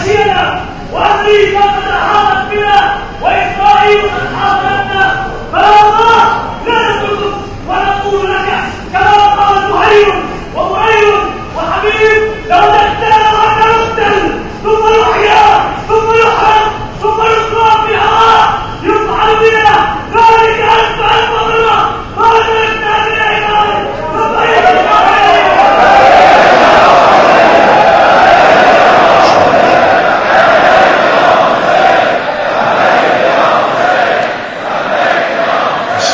Brasil!